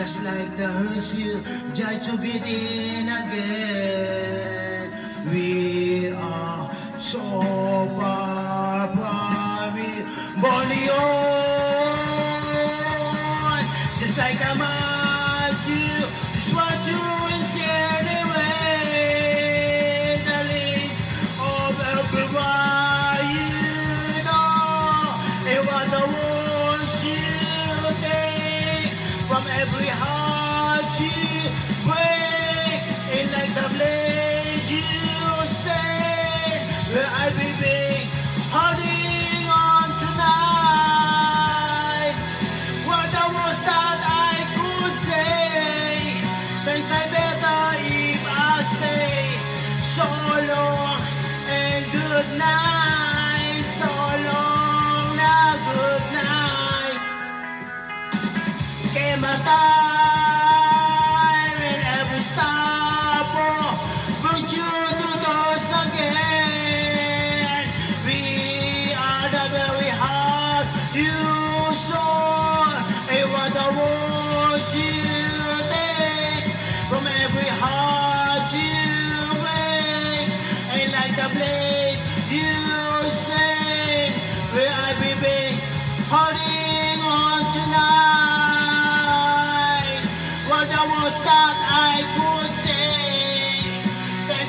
just like the you, just to begin again. We are so far from it, Bolion, just like a mass you, just want to every heart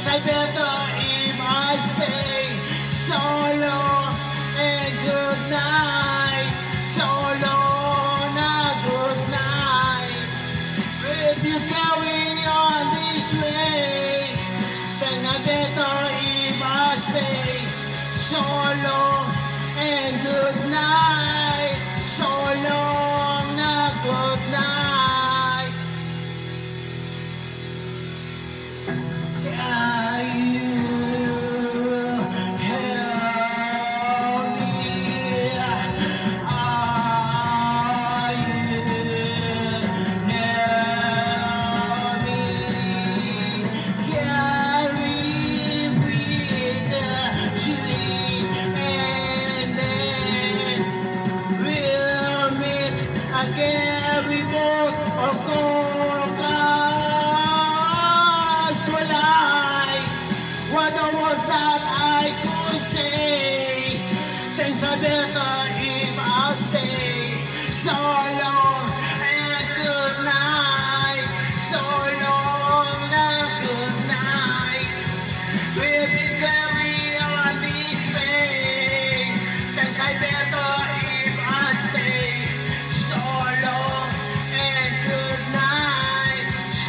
Thanks, I better if I stay. So long and good night, so long and good night. If you carry on this way, then I better if I stay. So long and good night, so both to lie. What was that I could say? Things are if I stay so long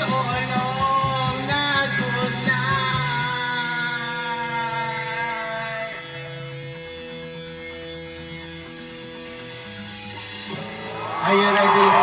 so long and good night. Are you?